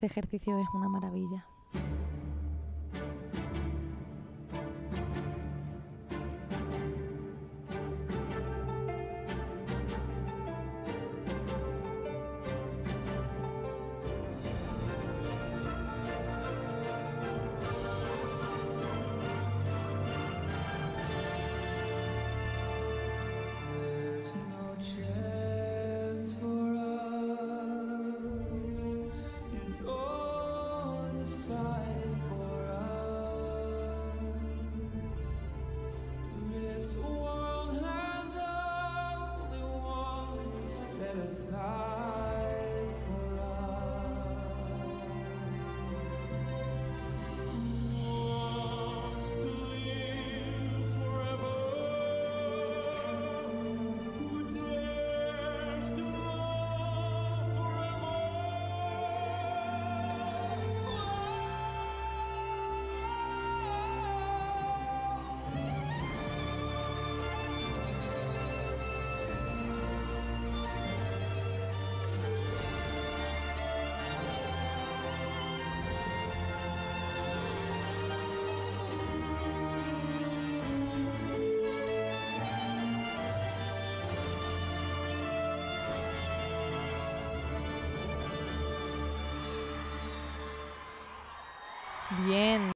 Este ejercicio es una maravilla. This world has only one set aside Bien.